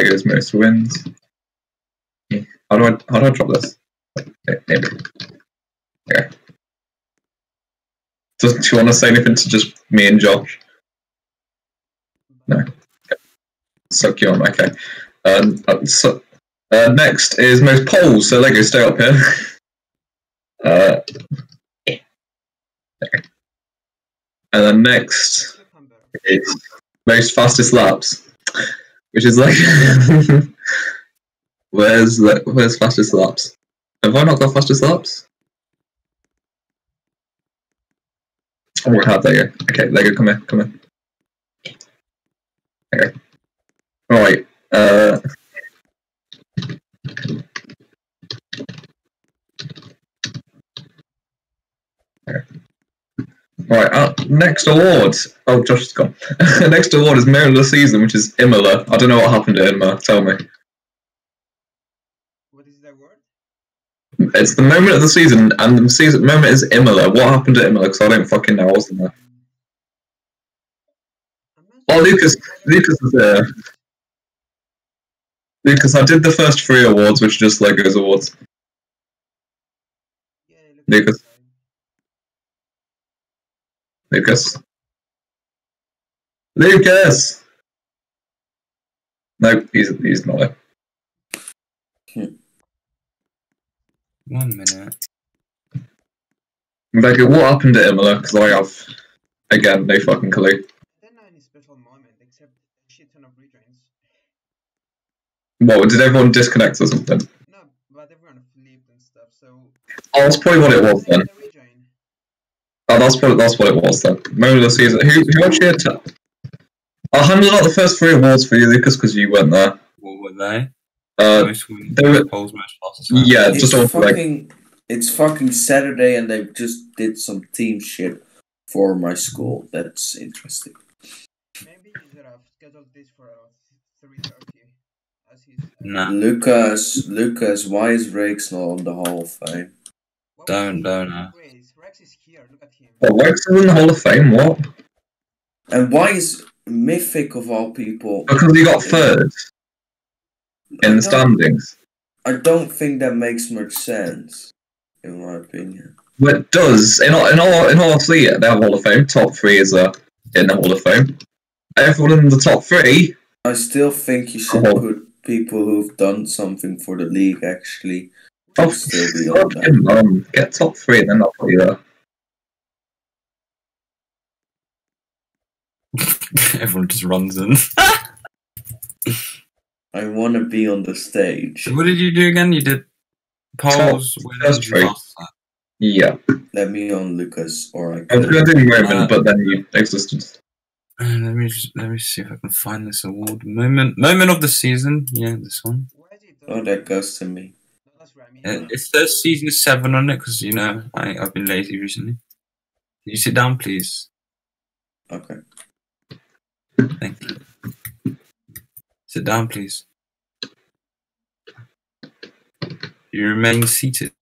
Lego's most wins. How do I how do I drop this? Okay, maybe. Okay. Does, do you want to say anything to just me and Josh? No. Suck you on. Okay. Um, uh, so, uh, next is most poles. So Lego, stay up here. uh. And then next is most fastest laps, which is like, where's the where's fastest laps? Have I not got fastest laps? Oh my god, there you go. Okay, Lego, come here, come here. Okay. Alright, uh... Okay. Right, uh, next award. Oh, Josh has gone. next award is Moment of the Season, which is Imola. I don't know what happened at Imola. Tell me. What is that word? It's the moment of the season, and the season moment is Imola. What happened to Imola? Because I don't fucking know. I wasn't there. Oh. Lucas. Lucas is there. Lucas, I did the first three awards, which are just Legos awards. Yeah, Lucas. At that. Lucas. Lucas. No, he's he's not there. One minute. Rebecca, what happened at Imola? Because I have, again, no fucking clue. Then not any special moment except a shit ton of rejoins. What, did everyone disconnect or something? No, but everyone flipped and stuff, so. Oh, that's probably what it was then. The rejoin. Oh, that's what that's what it was then. Moment of the season. Who who actually had ta- I'll handle out the first three awards for you, Lucas, because you weren't there. What were they? Uh, most wins, they were- poles, most fastest laps. yeah, It's just all like fucking. It's fucking Saturday, and they just did some team shit for my school. That's interesting. Maybe you scheduled this for uh, 3.30. Nah, Lucas, Lucas, why is Rakes not on the Hall of Fame? Don't- don't doing? know. Rex? Rex is here, at him. is in the Hall of Fame. What? And why is Mythic of all people? Because he got third in the standings. I don't think that makes much sense, in my opinion. But it does in all in all in all three they have Hall of Fame. Top three is uh, in the Hall of Fame. Everyone in the top three. I still think you should Oh. put people who've done something for the league actually Oh, still be on that. get top three, then I'll put you there. everyone just runs in. I want to be on the stage. what did you do again? You did poles, wins, first three. Yeah, Let me on Lucas, or I I was can. gonna moment, Uh, but then you existed. Uh, Let me just, let me see if I can find this award. Moment moment of the season. Yeah, this one. Why is it? Oh, that goes to me. No, that's right. I Uh, it says season seven on it because you know I I've been lazy recently. Can you sit down, please? Okay. Thank you. Sit down, please. You remain seated.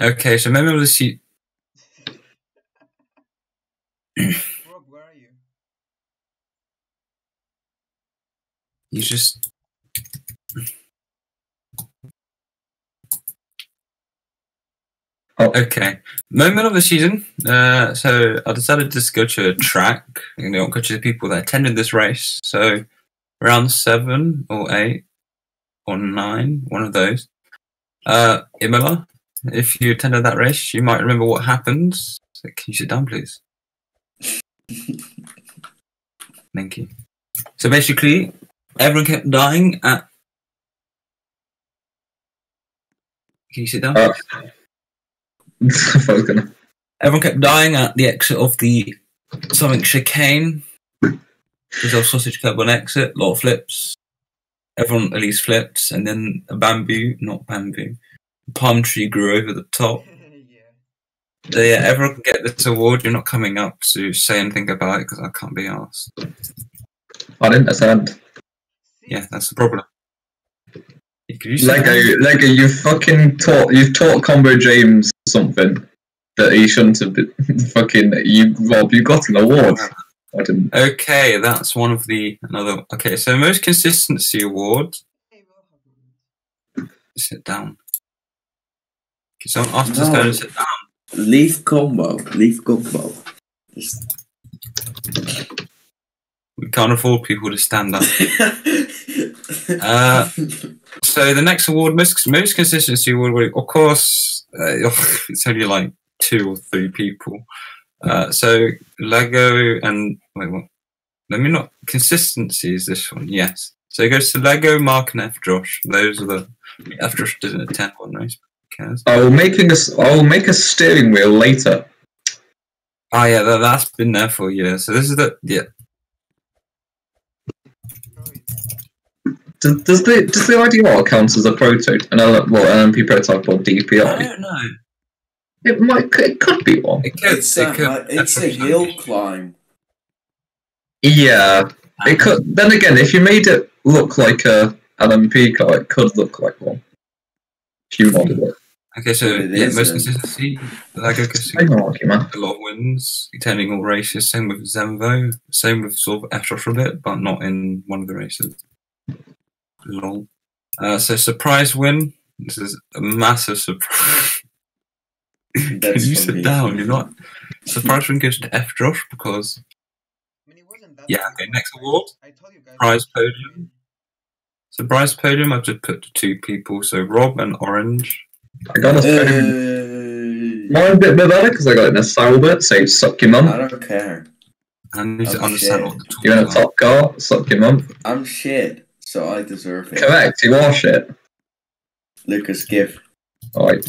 Okay, so of the seat. Rob, where are you? You just. Okay. Moment of the season. Uh, so I decided to go to a track. You know, go to the people that attended this race. So round seven or eight or nine, one of those. Uh, Imola. If you attended that race, you might remember what happened. So can you sit down, please? Thank you. So basically, everyone kept dying at. Can you sit down? Uh, if I was gonna. Everyone kept dying at the exit of the something chicane. There's a sausage club on exit, a lot of flips. Everyone at least flipped, and then a bamboo, not bamboo, palm tree grew over the top. yeah. So yeah, everyone can get this award. You're not coming up to say anything about it because I can't be asked. I didn't attend. Yeah, that's the problem. Could you sit Lego, down? Lego, you fucking taught you've taught Combo James something that he shouldn't have been. fucking you, Rob, you got an award. I didn't. Okay, that's one of the another. Okay, so most consistency award. Sit down. Okay, someone asked us No. to sit down. Leaf combo. Leaf combo. Just- We can't afford people to stand up. Uh, So the next award, most most consistency award, of course, uh, it's only like two or three people. Uh, so Lego and wait, what? Let me not consistency is this one. Yes. So it goes to Lego, Mark, and F. Josh. Those are the F. Josh doesn't attend one race. cares? I will making a. s- I will make a steering wheel later. Oh yeah, that, that's been there for years. So this is the yeah. Does, does the does the IDR count as a prototype? An L, well, an MP prototype or I don't know. It might. It could be one. It could. it's it a, could. uh, it's a F. Josh hill might climb. Yeah, it could. Then again, if you made it look like a an MP car, it could look like one. If you modded it. Okay, so it yeah, most isn't. consistency. Lego goes I know, okay, man. a lot of wins, attending all races. Same with Zenvo. Same with sort of F Josh a bit, but not in one of the races. Lol. Uh, so surprise win. This is a massive surprise. Can you sit down? You're not. Surprise win goes to F Josh because I mean, it wasn't that Yeah, okay, next award. I told you. Prize podium. surprise podium. I've just put the two people. So Rob and Orange. I got a Uh, phone. Mine a bit better because I got it in a Sauber, so suck your mum. I don't care. I need to understand shit. what the You're in a top car, suck your mum. I'm shit, so I deserve it. Correct, you are shit. Lucas gift. Alright.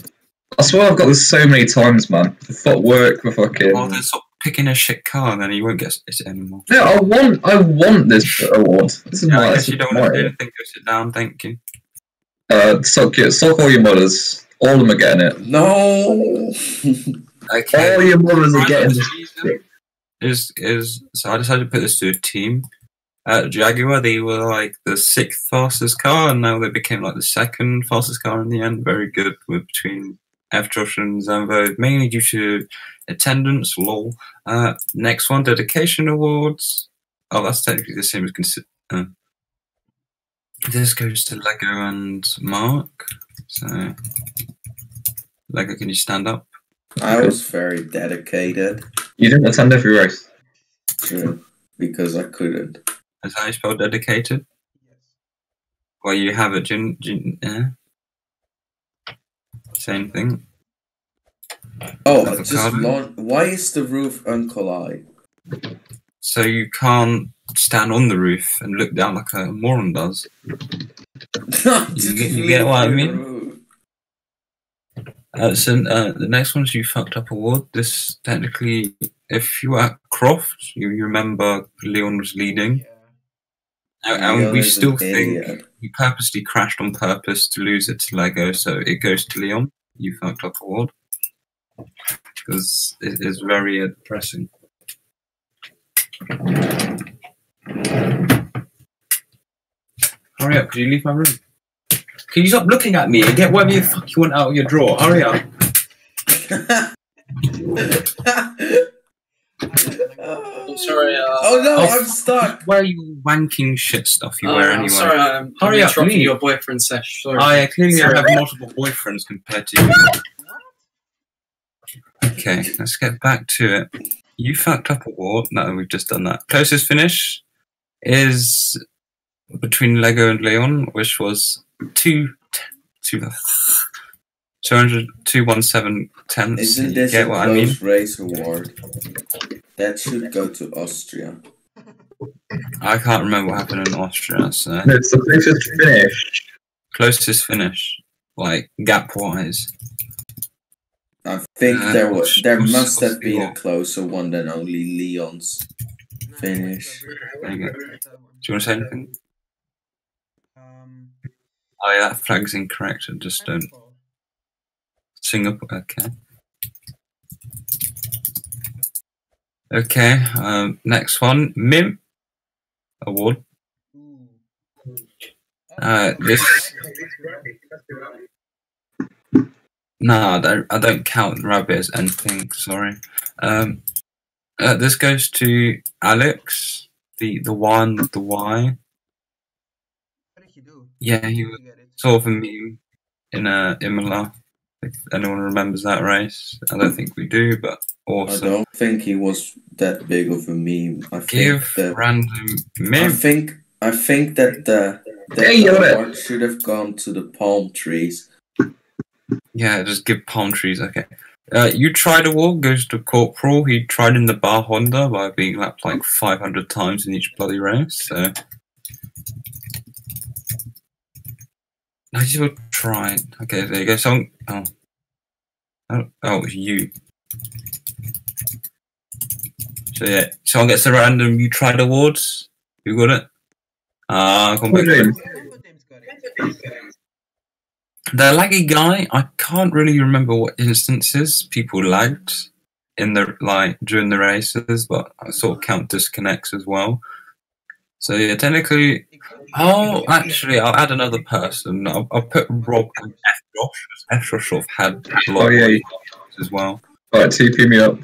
I swear I've got this so many times, man. The footwork, the fucking. Well, then stop picking a shit car, and then you won't get it anymore. Yeah, I want, I want this award. This is Yeah, my. I This guess is you don't want to do anything. Go sit down. Thank you. Uh, suck your, suck all your mothers. All of them are getting it. No. Okay. All your mothers are getting of the this. season is is so I decided to put this to a team. Uh, Jaguar, they were like the sixth fastest car, and now they became like the second fastest car in the end. Very good with between F. Josh and Zambo, mainly due to attendance. Lol. Uh, next one, dedication awards. Oh, that's technically the same as consi- uh, This goes to Lego and Mark. So, Lego, can you stand up? I was very dedicated You didn't attend every race. to, because I couldn't. Is that how you spell dedicated? Yes. Well, you have it. You, do yeah. Same thing. Oh, Avocado. just launch. Why is the roof uncollide? So you can't stand on the roof and look down like a moron does. Get- you get what I mean? Uh, so uh, the next one's you fucked up award. This technically, if you were at Croft, you, you remember Leon was leading. And, and we still think you purposely crashed on purpose to lose it to Lego. So it goes to Leon. You fucked up award because it is very depressing. Hurry up! Could you leave my room? Can you stop looking at me and get whatever the fuck you want out of your drawer? Hurry up! I'm sorry. Uh, oh no, Oh, I'm stuck. Where are you wanking shit stuff you uh, wear I'm anyway? sorry, I'm, Hurry I'm up, interrupting leave. your boyfriend sesh. Sorry. I uh, clearly I have multiple boyfriends compared to you. Okay, let's get back to it. You fucked up award. No, we've just done that. Closest finish is between Lego and Leon, which was two, two, 200, 217 tenths. Isn't You this get a what I mean? race award? That should go to Austria. I can't remember what happened in Austria. So It's the closest finish. closest finish, like gap wise. I think Uh, there was there who's- must who's have been a closer one than only Leon's. Finish. There you go. Do you want to say anything? Um, Oh yeah, that flag's incorrect. I just don't. Singapore. Okay. Okay. Um, next one, MIM award. Uh, this. No, I don't, I don't count rabbit as anything. Sorry. Um, Uh, this goes to Alex, the the one, the Y. What did he do? Yeah, he was you get it? sort of a meme in uh, Imola. If anyone remembers that race, I don't think we do, but also I don't think he was that big of a meme. I think Give that random I think I think that the that Hey, the Yoda. award should have gone to the palm trees. Yeah, just give palm trees. Okay. Uh, you tried a walk goes to Corporal. He tried in the BAR Honda by being lapped like 500 times in each bloody race. So. I just will try it. Okay, there you go. So, oh. Oh, oh, it's you. So, yeah, someone gets a random You Tried Awards. You got it? Ah, come back. James. Combo James got it. The laggy guy, I can't really remember what instances people lagged in the like during the races, but I sort of count disconnects as well. So yeah, technically, oh, actually, I'll add another person. I'll, I'll put Rob and F. Josh. 'cause F. Josh sort of had a lot Oh, yeah. of as well. Right, TP me up.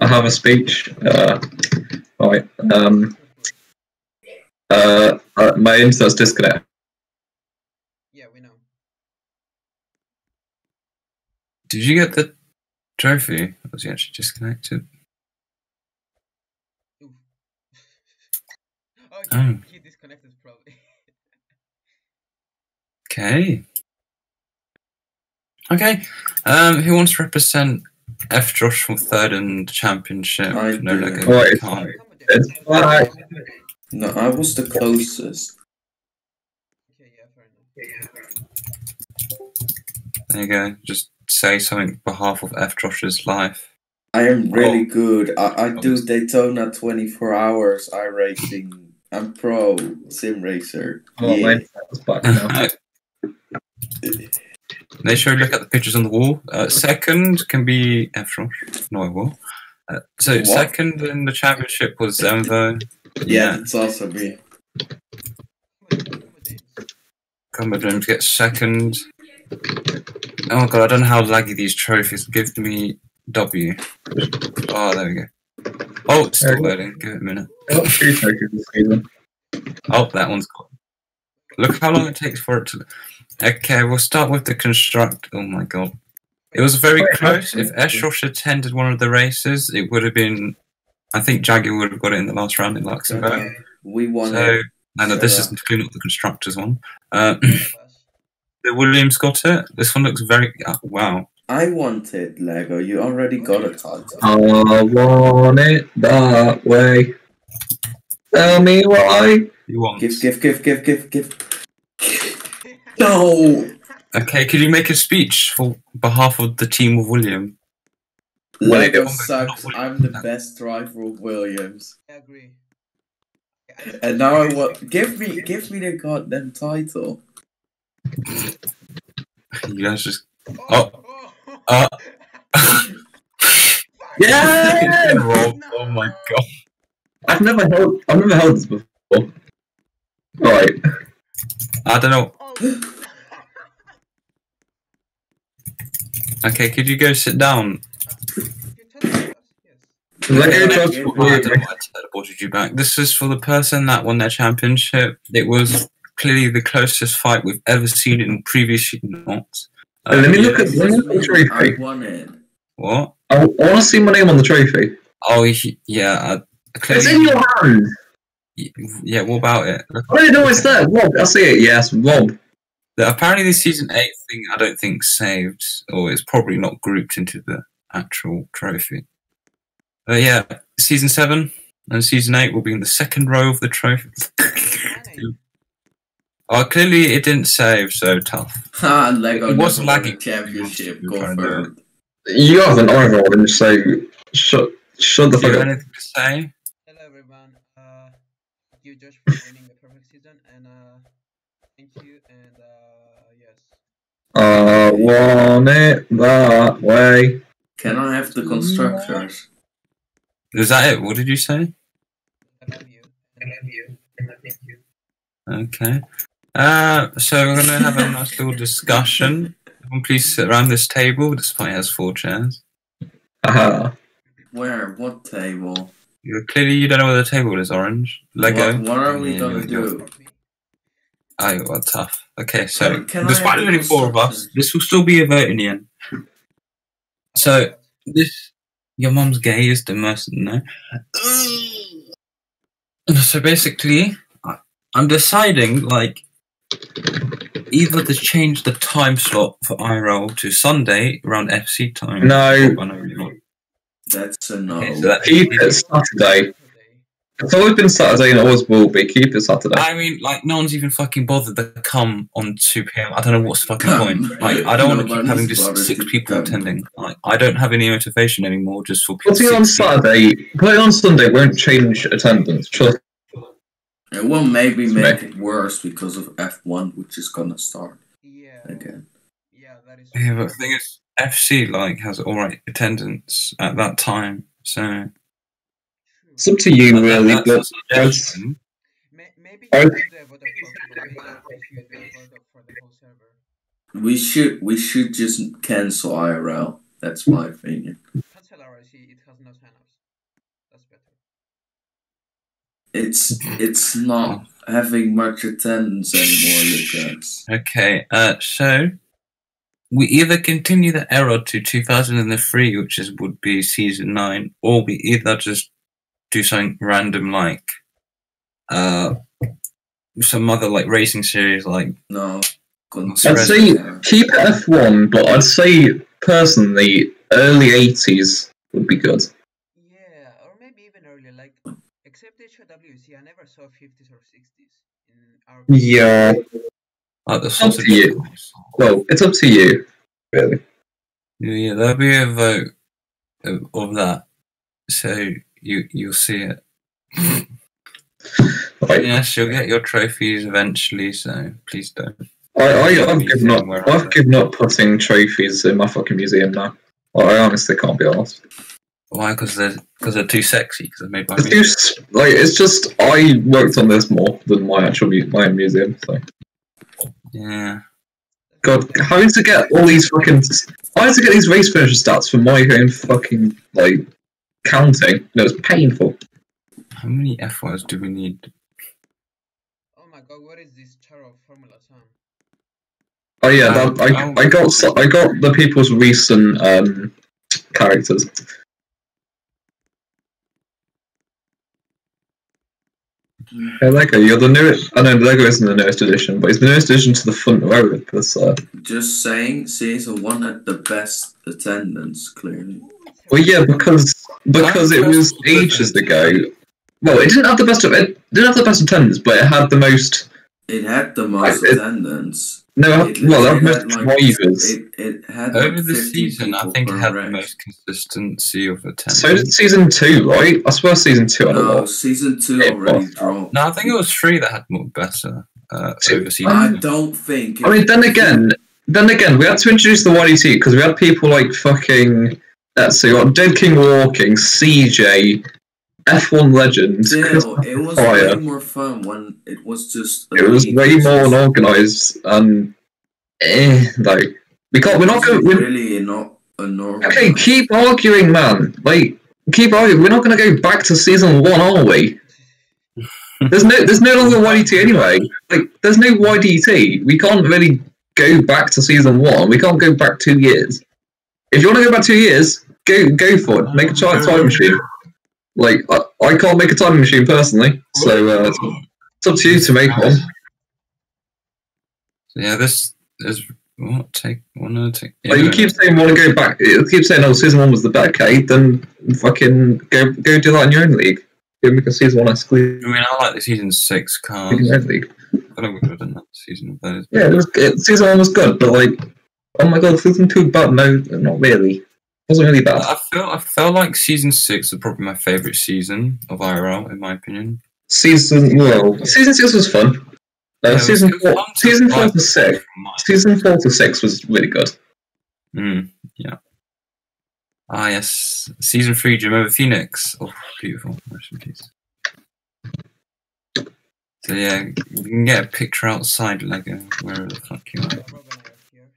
I have a speech. Uh, right. Um, uh, uh, my internet's disconnect. Yeah, we know. Did you get the trophy? Was he actually disconnected? Oh, Oh. he, he disconnected probably. Okay. Okay. Um, who wants to represent F. Josh from third in the championship? I no, do. like Right. a can't. It's fine. No, I was the closest. Okay, yeah, fair enough. There you go. Just say something on behalf of F. Josh's life. I am really Oh. good. I, I do Daytona 24 hours iRacing. I'm pro sim racer. Oh, my Yeah. internet's back. They show look at the pictures on the wall. Uh, second can be F. Josh. No, I will. Uh, so What? second in the championship was Zenvo. Yeah, it's also me. Combo James. Combo James gets second. Oh god, I don't know how laggy these trophies. Give me W. Oh, there we go. Oh, it's still loading. Give it a minute. Got two this season. Oh, that one's got. Look how long it takes for it to. Okay, we'll start with the construct. Oh my god. It was very Wait, close. If F. Josh attended one of the races, it would have been. I think Jaguar would have got it in the last round in Luxembourg. We won So, it. no, no, this Yeah. is including not the constructors one. Uh, All of us. the Williams got it. This one looks very. Oh, wow. I want it, Lego. You already got a title. I want it that way. Tell me why. You want? Give, give, give, give, give, give. No! Okay, could you make a speech for behalf of the team of William? Lego Wait, sucks. I'm the best driver of Williams. I agree. And now I want. Give me, give me the goddamn title. You guys just. Oh, oh. oh. Uh. Yeah! Rob, oh my god. I've never held. I've never held this before. Right. I don't know. Oh. Okay, could you go sit down? You teleported us, yes. Lego Yeah, Judge yeah, Oh, I don't know why I teleported you back. This is for the person that won their championship. It was clearly the closest fight we've ever seen in previous not. Uh, let me look at let me look at the I trophy. won it. What? I, I want to see my name on the trophy. Oh, he, yeah. Uh, It's in your hand. yeah. What about it? Look, I didn't know it's there. Rob, I see it. Yes, Rob. the- apparently, the season eight thing I don't think saved, or it's probably not grouped into the actual trophy. But yeah, season seven and season eight will be in the second row of the trophy. Nine. oh, clearly it didn't save, so tough. Ha! Lego It was never won a lagging. championship. You're trying to do it. You haven't either, Robin, so shut, shut the Do you fuck have up. anything to say? Hello everyone. Uh, thank you Josh for winning the perfect season, and uh, thank you, and uh, yes. I want it that way. Can I have the constructors? Is that it? What did you say? I love you. I love you. And I thank you. Okay. Uh, so we're going to have a nice little discussion. Everyone please sit around this table, This it has four chairs. Aha. Where? What table? You clearly you don't know where the table is. Orange Lego. What, what are we Yeah, gonna do? Oh, well, tough. Okay, so Can- can despite have there only four of us, this will still be a vote in the end. So this, your mom's gay is the most no. So basically, I- I'm deciding like either to change the time slot for IRL to Sunday around FC time. No. Oh, no. That's a no. Okay, so that Keep it Saturday. It's always been Saturday and it always will be. Keep it Saturday. I mean, like, no one's even fucking bothered to come on 2 p.m. I don't know what's the fucking Come. point. Like, I don't want to keep having just six people come. attending. Like, I don't have any motivation anymore just for people. Putting it on Saturday, putting it on Sunday won't change attendance. Trust It will maybe It's make me. it worse because of F1, which is gonna start Yeah. again. Yeah, that is. Yeah, but the thing is, FC, like, has alright attendance at that time. So, It's up to you, that- really. that's But a suggestion. Maybe you should do a vote of confidence, but you should do a for the whole server. We should we should just cancel IRL. That's my opinion. Cancel RIC, it has no signups. That's better. It's it's not having much attendance anymore, Lucas. Okay, uh, so we either continue the error to 2003, which is would be season nine, or we either just do something random like uh some other like racing series like No. I'd say keep it F1, but I'd say personally, early 80s would be good. Yeah, or maybe even earlier, like, except HWC, I never saw 50s or 60s in our. Yeah. Uh, like the Up to you. Well, it's up to you, really. Yeah, yeah, there'll be a vote of, of that, so you you'll see it. Like, Yes, you'll get your trophies eventually. So please don't. I, I, I've given up. I've given up putting trophies in my fucking museum now. Well, I honestly can't be honest. Why? Because they're because they're too sexy. Because they're made by It's me. too like it's just I worked on this more than my actual mu- my own museum. So Yeah. God, having to get all these fucking I had to get these race furniture stats for my own fucking like counting. It was painful. How many F words do we need? Oh my god, what is this Charo Formula Sam? Oh yeah, Um, that, I, I got I got the people's recent um, characters. Lego, you're the newest. I know Lego isn't the newest edition, but it's the newest addition to the front row of this. Uh, Just saying, season one had the best attendance, clearly. well, yeah, because because it was ages ago. Well, it didn't have the best of it didn't have the best attendance, but it had the most. It had the most It- attendance. No, It well, it literally had had like- drivers. It, it had Over like the season, I think it had the most consistency of attendance. So did season two, right? I swear season two had a No, lot. season two It already was. dropped. no, I think it was three that had more better uh, Two. over season. I don't think. I mean, then again, then again, we had to introduce the YDT because we had people like fucking. Let's see, what Dead King Walking, CJ, F1 Legends. Still, it was Fire. way more fun when it was just. It was way more unorganized and eh, like we can't. We're not going. We're, really not unorganized. okay, keep arguing, man. Like keep arguing. We're not going to go back to season one, are we? There's no. There's no longer YDT anyway. Like there's no YDT. We can't really go back to season one. We can't go back two years. If you want to go back two years, go go for it. Make a giant time machine. Like I, I can't make a time machine personally, so uh, it's, it's up to you to make one. So yeah, this is what take one to take. Like you keep saying want to go back. You keep saying oh season one was the better. Okay, then fucking go go do that in your own league. Go make a season one exclusive I mean, I like the season six cars. in your own league. I don't know we could have done that season of those. Yeah, it was, it, season one was good, but like, oh my god, season two bad? No, not really. Wasn't really bad. I feel I felt like season six was probably my favorite season of IRL, in my opinion. Season well, season six was fun. Uh, Yeah, season was four, season four to six. Season four to six was really good. Mm, yeah. Ah yes, season three. Do you remember Phoenix? Oh, beautiful. Rest in peace. So yeah, you can get a picture outside Lego, wherever the fuck you are. Rogan are here.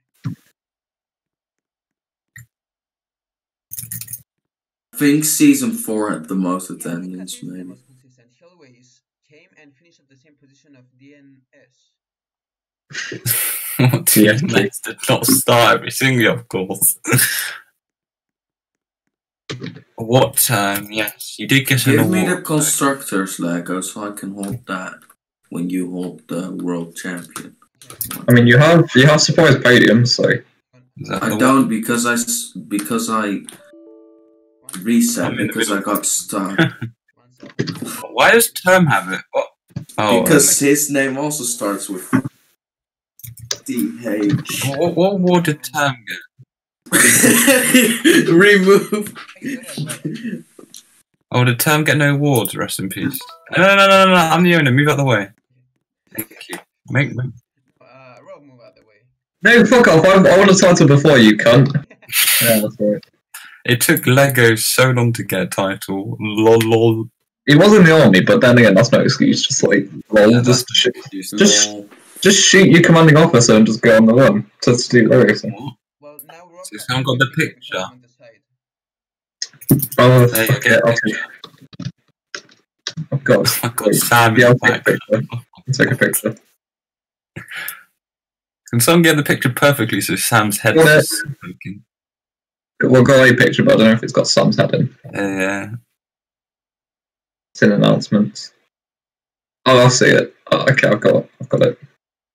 Think season four had the most Yeah, I think that attendance, maybe. was consistent. Hillways came and finished at the same position of DNS. What team Yeah. mates did not start every single, of course. what um yes, you did get an Give me the constructors Lego so I can hold that when you hold the world champion. I mean, you have you have surprise podiums, so I don't because I s- because I reset I'm in the because I got stuck. One second. one? Why does Term have it? What? Oh, because his name also starts with DH. what, what award did Term get? Remove. Hey, good as well. Oh, did Term get no wards? Rest in peace. No, no, no, no, no. no. I'm the owner. Move out the way. Thank you. Make, make Uh, Rob, move out the way. no, fuck off. I, I want a title before you, cunt. Yeah, that's right. It took Lego so long to get a title. Lol, lol. He was in the army, but then again, that's no excuse. Just like, lol, Yeah, just shoot, Just- Lol. just shoot your commanding officer and just go on the run. Just do everything. Well, now Rob. So someone got the picture? on the side. Oh, There you fuck go. it, I'll take Oh, God. I got Sam Yeah, I'll the take a picture. I'll take a picture. Can someone get the picture perfectly so Sam's head is looking? Well, got a picture, but I don't know if it's got head in. Yeah. It's in announcements. Oh, I'll see it. Oh, okay, I've got it. I've got it.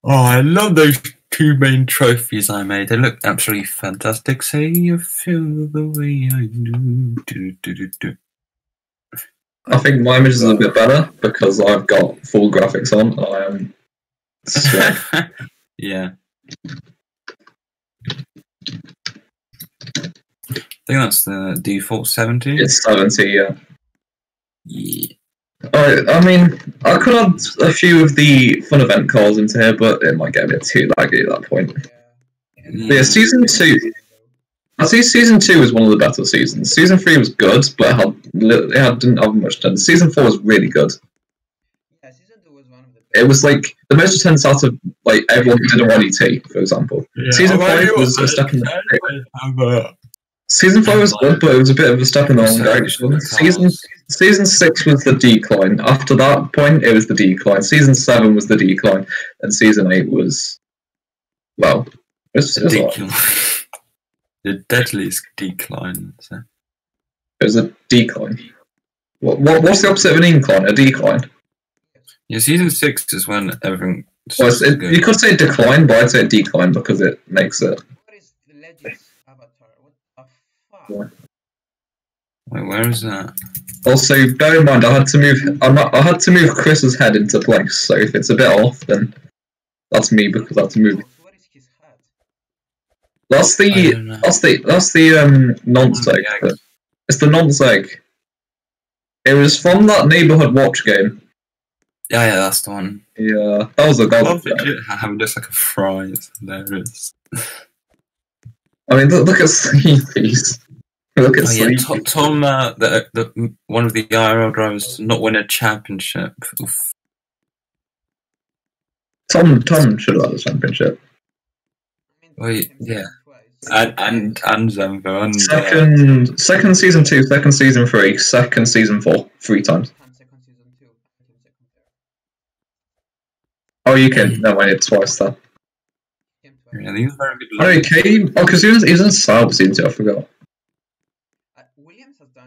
Oh, I love those two main trophies I made. They look absolutely fantastic. Say you feel the way I do. do, do, do. I think my image is a bit better because I've got full graphics on. I am. Yeah. I think that's the default 70. it's 70, yeah. Yeah. I, I mean, I could add a few of the fun event calls into here, but it might get a bit too laggy at that point. Yeah. Yeah, season two. I see season two was one of the better seasons. Season three was good, but it, had, it had, didn't have much done. Season four was really good. Yeah, season two was one of the. It was like the most attendance out of like everyone who did a YDT, for example. Yeah, Season five was a step in the Season five was good, but it was a bit of a step in the wrong direction. Season season six was the decline. After that point, it was the decline. Season seven was the decline, and season eight was well, it was, it decline. the deadliest decline. So. It was a decline. What, what what's the opposite of an incline? A decline. Yeah, season six is when everything. Well, it's- it, you could say decline, but I'd say decline because it makes it. What is the Legends avatar? What the fuck? Yeah. Wait, where is that? Also, bear in mind, I had to move. I'm not, I had to move Chris's head into place. So if it's a bit off, then that's me because I had to move. What is his hat? That's the don't that's the that's the um nonce egg. Yeah. It's the nonce egg. It was from that neighborhood watch game. Yeah, yeah, that's the one. Yeah, that was a I god. love it. Having just like a fry. It's hilarious. I mean, look, look at Sleepy's. Look at Oh, yeah. Tom, Tom uh, the, the one of the IRL drivers not win a championship. Oof. Tom Tom should have won the championship. Wait, yeah. And and and Zembo and uh, Second second season two, second season three, second season four, three times. And second season two. I think second there. Oh, you can. No, I did twice twice. yeah, these are very good. Oh. Oh, because he was, he was in South season two. I forgot. Uh, Williams has done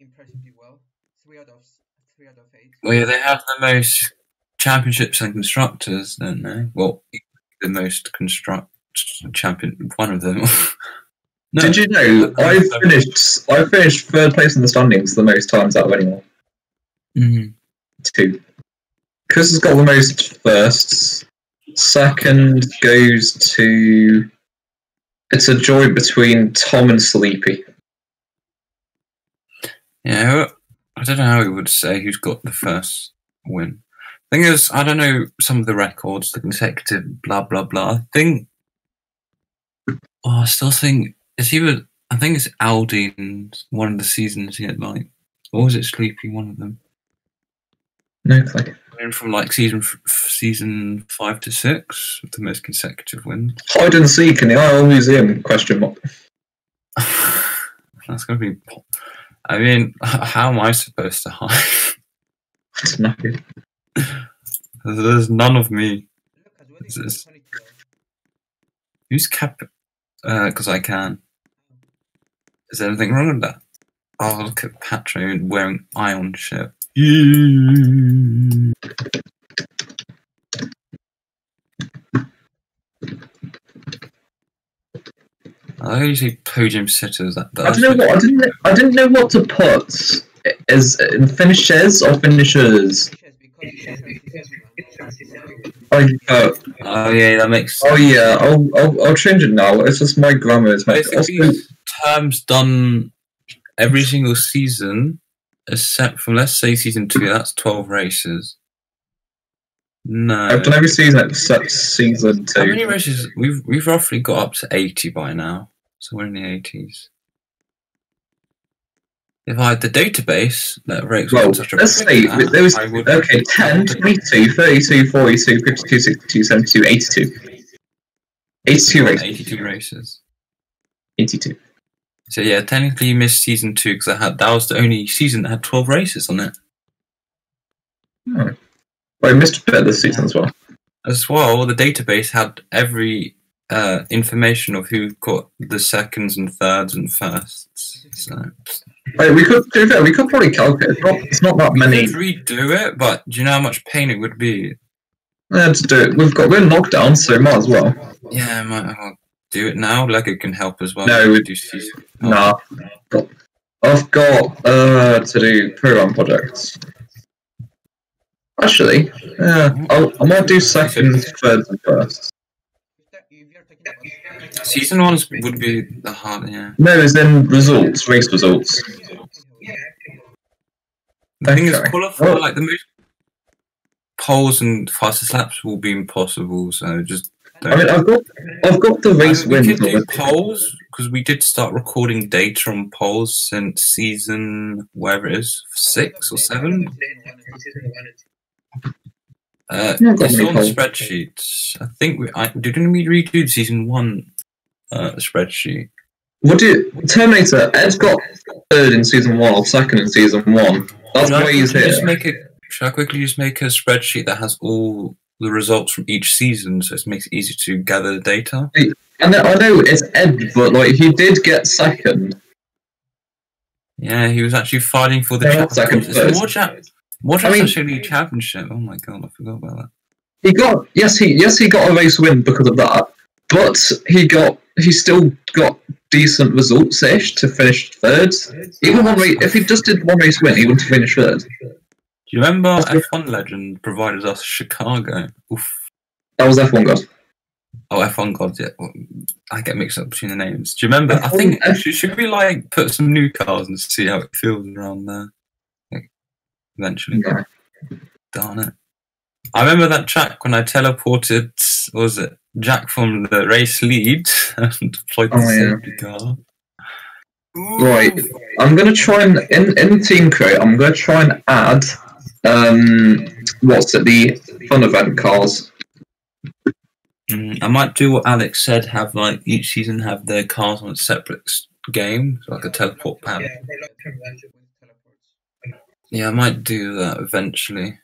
impressively well. Three out of s- three out of eight. Well, yeah, they have the most championships and constructors, don't they? Well, the most construct champion, one of them. no, Did you know I finished? I finished third place in the standings the most times out of anyone. Mhm. Two. Chris has got the most firsts. Second goes to. It's a joint between Tom and Sleepy. Yeah, I don't know how he would say who's got the first win. Thing is, I don't know some of the records, the consecutive blah blah blah. I think. Oh, I still think it's either. I think it's Aldine. One of the seasons he had like, or was it Sleepy? One of them. No clue. Went from like season season five to six with the most consecutive wins. Hide and seek in the IRL Museum? Question mark. That's gonna be. Po- I mean, how am I supposed to hide? I don't know. There's none of me. Lucas, This is is- 22? Who's cap? Uh, because I can. Is there anything wrong with that? Oh, look at Patro wearing iron shit. I usually podium sitters. That, I don't know what I didn't. I didn't know what to put. As in finishes or finishers. Finishes, because you have to I, uh, Oh yeah, that makes. Sense. oh yeah, I'll, I'll I'll change it now. It's just my grammar is my. Basically, Also, terms done every single season, except from let's say season two. That's twelve races. No. I've done every season except season two. How many races? We've we've roughly got up to eighty by now, so we're in the eighties. If I had the database that rates Well, such a let's see. app, There was I would okay 10, 22, 32, 42, 52, 62, 72, 82. 82 races. 82 races. 82. So yeah, technically you missed season two because I had that was the only season that had twelve races on it. Oh. Well, I missed a bit this season as well. As well, the database had every uh, information of who got the seconds and thirds and firsts. So Wait, we could do that. We could probably calculate. It's not, it's not that many. we could redo it, but do you know how much pain it would be? to do it. We've got we're in lockdown, so might as well. Yeah, I might well do it now. Lego can help as well. No, we- do oh, Nah, got, I've got uh to do program projects. Actually, yeah, I'll, I might do second, third, and first. If you're talking about Season ones would be the hard. Yeah. No, as in results, race results. The thing is, Okay. qualify Well- like the most poles and fastest laps will be impossible. So just. I mean, I've got I've got the I race mean, we wins. could do poles because we did start recording data on poles since season whatever it is six or seven. Uh, Yeah, it's on poles. spreadsheets. I think we I, didn't we redo the season one uh, spreadsheet. What do you, Terminator? Ed's got third in season one or second in season one. That's why he's here. Just make a, should I quickly just make a spreadsheet that has all the results from each season, so it makes it easy to gather the data? And I know it's Ed, but like he did get second. Yeah, he was actually fighting for the Yeah, second championship. first. More cha- more I mean- actually championship. Oh my god, I forgot about that. He got yes, he yes he got a race win because of that, but he got he still got decent results ish to finish third. Even one race, if he just did one race win, he wouldn't have finished third. Do you remember That's good. F1 Legend provided us Chicago? Oof. That was F one god. Oh, F1 God, yeah. I get mixed up between the names. Do you remember? I F1 think F- should, should we like put some new cars and see how it feels around there? Like, eventually. No. Darn it. I remember that track when I teleported, what was it, Jack from the race lead and deployed the Oh, yeah. safety car. Right. I'm gonna try and in in Team Create, I'm gonna try and add um what's it the fun event cars. Mm, I might do what Alex said, have like each season have their cars on a separate s- game, so like a teleport pad. Yeah, I might do that eventually.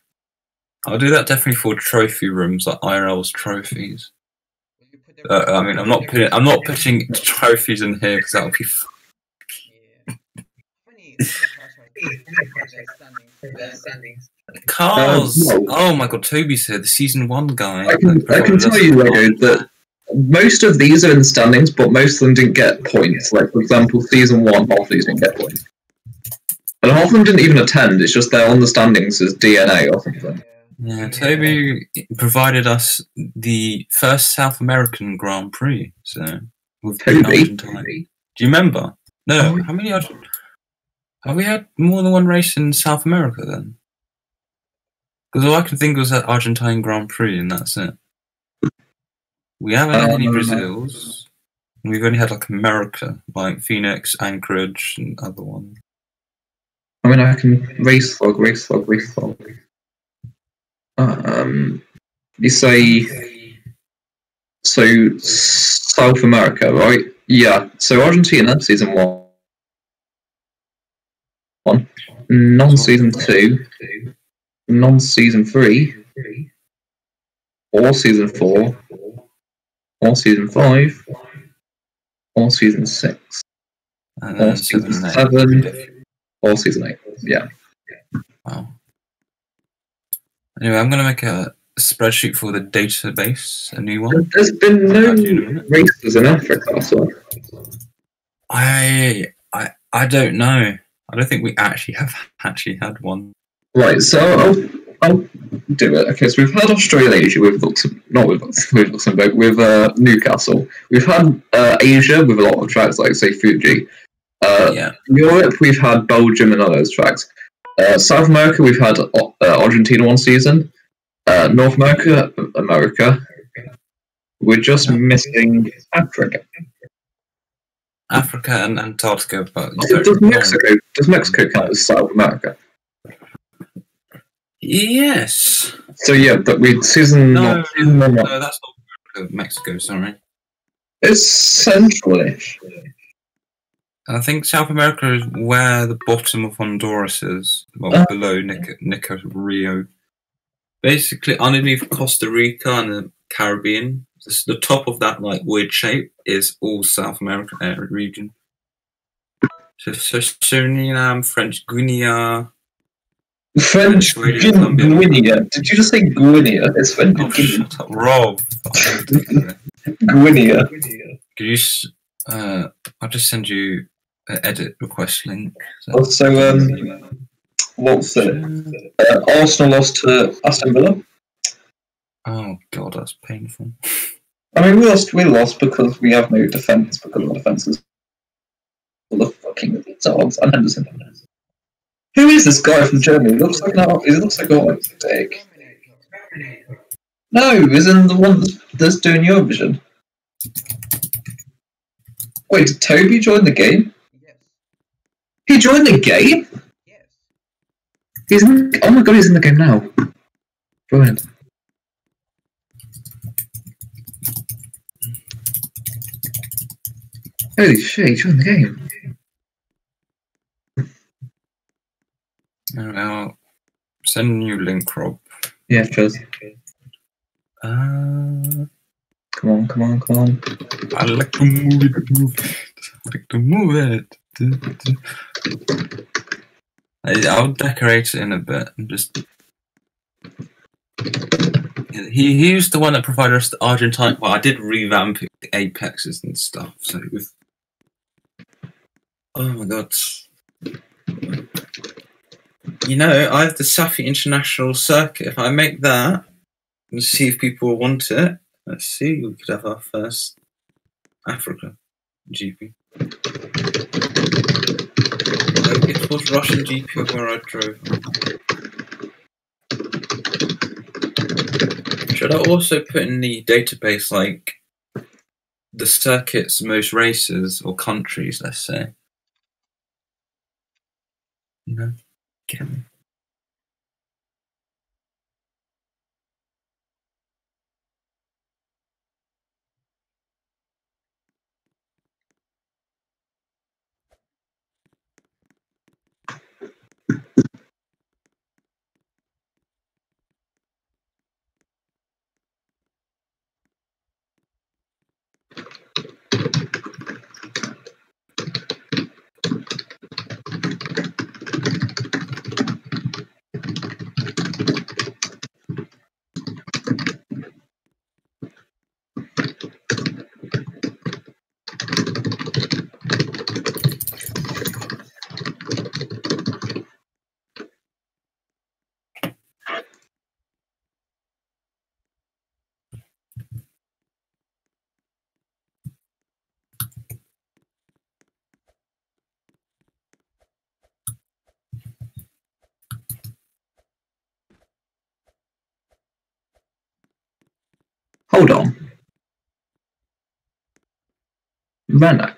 I'll do that definitely for trophy rooms, like IRL's trophies. Uh, I mean, I'm not putting I'm not putting trophies in here because that would be. F- cars. no. Oh my god, Toby's here, the season one guy. I can I can tell you with Lego that most of these are in standings, but most of them didn't get points. Like for example, season one, half of these didn't get points. And half of them didn't even attend, it's just they're on the standings as DNA or something. Yeah, Toby provided us the first South American Grand Prix. So with Toby? Do you remember? No, Oh. how many? Have we had more than one race in South America then? Because all I can think was that Argentine Grand Prix, and that's it. We haven't had any Um, Brazils. We've only had like America, like Phoenix, Anchorage, and other ones. I mean, I can race log, race log, race log. Um, you say so South America, right? Yeah. So Argentina season one. one, non-season two, non-season three, or season four, or season five, or season six, or season seven, or season eight. Yeah. Wow. Anyway, I'm going to make a spreadsheet for the database, a new one. There's been no How do you know? races in Africa, so I I I don't know. I don't think we actually have actually had one. right. So I'll, I'll do it. Okay, so we've had Australasia with Luxem, not with, Lux- with Luxembourg, with uh, Newcastle. We've had uh, Asia with a lot of tracks like say Fuji. Uh, yeah. Europe, we've had Belgium and all those tracks. Uh, South America, we've had uh, Argentina one season. Uh, North America, America. We're just missing Africa. Africa and Antarctica, but Does Mexico does Mexico count as South America? Yes. So yeah, but we season No, not, one, No, that's not Mexico. Sorry. it's central-ish. I think South America is where the bottom of Honduras is, well, Uh. below Nic- Nicaragua. Basically, underneath Costa Rica and the Caribbean, this, the top of that like weird shape is all South American area region. So, so Suriname, French Guinea. French Guinea. Did you just say Guinea? It's French Oh, Guinea. shut up, Rob. Guinea. Could you? Uh, I'll just send you edit request link. So- Also, um, what's it? Uh, Arsenal lost to Aston Villa. Oh god, that's painful. I mean, we lost. We lost because we have no defense because our defense is full of fucking dogs and Henderson. Who is this guy from Germany? He looks like no, he looks like a dick. No, isn't the one that's, that's doing Eurovision? Wait, did Toby join the game? Yes. He joined the game? Yes. He's in, oh my god, he's in the game now. Brilliant. Holy shit, he joined the game. Alright, I'll send you link, Rob. Yeah, cheers. Uh, Come on, come on, come on. I like to move it, move it. I like to move it. I- I'll decorate it in a bit and just. He he was the one that provided us the Argentine. Well, I did revamp the apexes and stuff. So. Oh my god. You know, I have the Safi International Circuit. If I make that and see if people want it, let's see, we could have our first Africa GP. It was Russian GP where I drove. Should I also put in the database like the circuits, most races or countries, let's say? Know, get me. manner.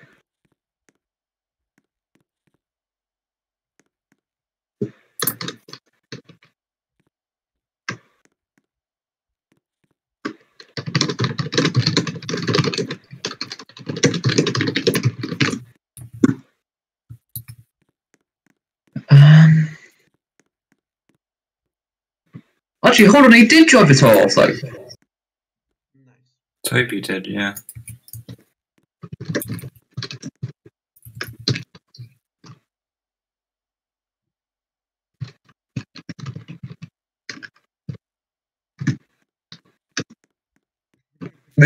Um, actually, hold on, he did drive it off, so. Toby did, yeah.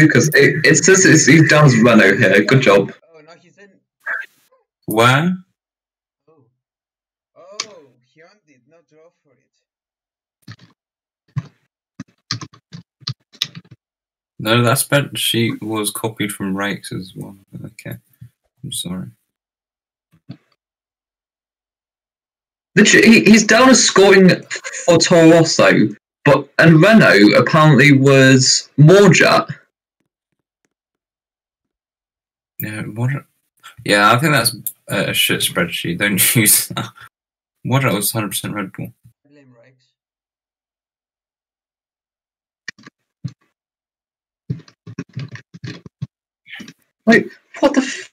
Lucas, it, it says it's, he's down as Renault here. Good job. Oh, no, he's in. Where? Oh. Oh, Hyun did not draw for it. No, that spreadsheet was copied from Rakes as well. Okay. I'm sorry. Literally, he, he's down as scoring for Toro Rosso, but and Renault apparently was Morjat. Yeah, what? Yeah, I think that's a a shit spreadsheet. Don't use that. What was 100% Red Bull? Blame Rex. What the? F-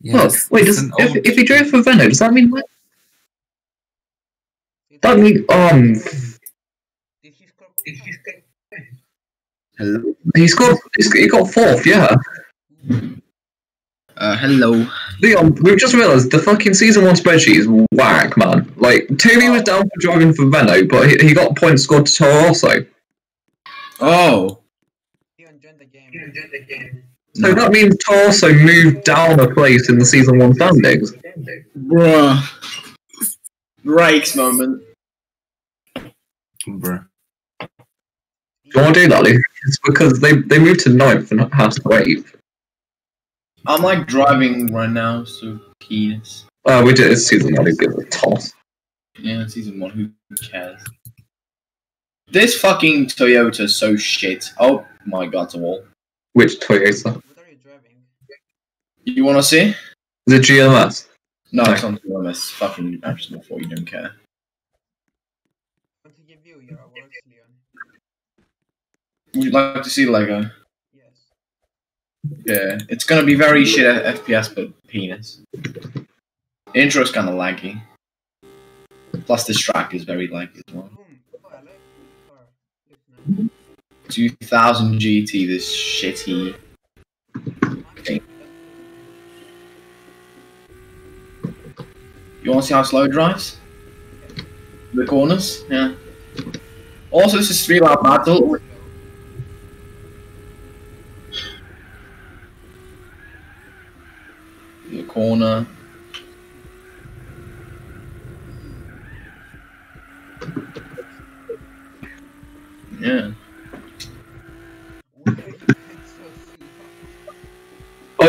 Yeah, what? Wait, does, an if, old- if he drove for Renault, does that mean like, Did that he- mean um Did he score? Hello. he scored he got fourth? Yeah. Uh, hello. Leon, we've just realised the fucking season one spreadsheet is whack, man. Like Toby was down for driving for Renault, but he, he got points scored to Toro Rosso. Oh. Hyun joined the game. So that means Toro Rosso moved down a place in the season one standings. Bruh. Rakes moment. Bruh. Do you want to do that, Luke? It's because they, they moved to ninth and has to eighth. I'm like driving right now, so penis. Uh, we did this season one, give it a toss. Yeah, season one, who cares? This fucking Toyota is so shit. Oh my god, it's a wall. Which Toyota? What are you driving? You wanna see? Is it GMS? No, it's not Toyota, it's fucking Arsenal 4, you don't care. want to give you your awards, Leon. Would you like to see Lego? Yeah, it's gonna be very shit FPS, but penis. Intro's kinda laggy. Plus, this track is very laggy as well. Boom. Oh, I like this car. Looks nice. 2000 GT, this shitty. Okay. You wanna see how slow it drives? The corners? Yeah. Also, this is three lap battle.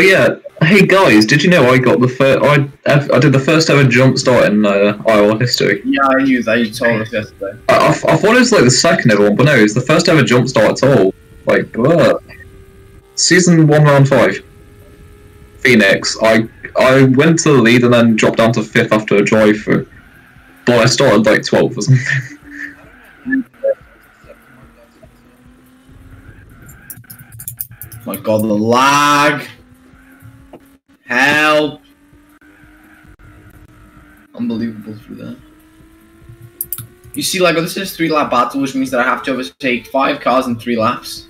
Yeah. Hey guys, did you know I got the first? I I did the first ever jump start in uh, IRL history. Yeah, I knew that. You told us yesterday. I, I, I thought it was like the second ever one, but no, it's the first ever jump start at all. Like, ugh. season one, round five. Phoenix. I I went to the lead and then dropped down to fifth after a drive through. But I started like 12th or something. I don't know. Except more dots. My god, the lag. Help. Unbelievable through that. You see, like, this is three lap battle, which means that I have to overtake five cars in three laps.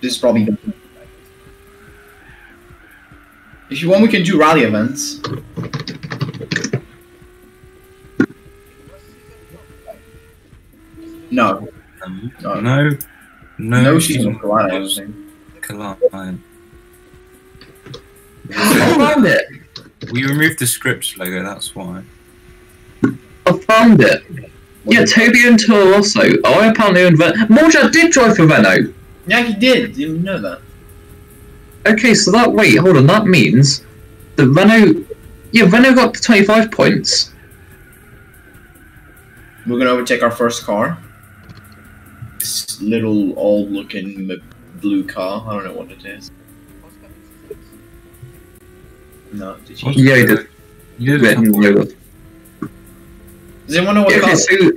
This is probably. If you want, we can do rally events. No, Um, No. no. No, no season of Collide, I don't was think. Collide. Found it. We removed the scripts logo, that's why. I found it. Yeah, Toby and Toro Rosso. I apparently owned Ven- Morja did drive for Renault. Yeah, he did. Didn't know that. Okay, so that wait, hold on. That means the Renault. Yeah, Renault got the 25 points. We're gonna overtake our first car. This little old-looking m- blue car. I don't know what it is. Oscar is six. No, did you? Yeah, he did. You did Yeah, no. Does anyone know what Yeah, car? okay, so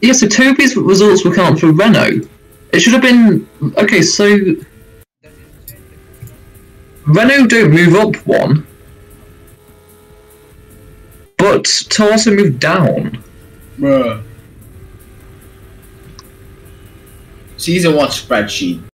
yeah, so Toby's results were counted for Renault. It should have been okay. So Does it change the Renault don't move up one. But to also move down. Bruh. Season one spreadsheet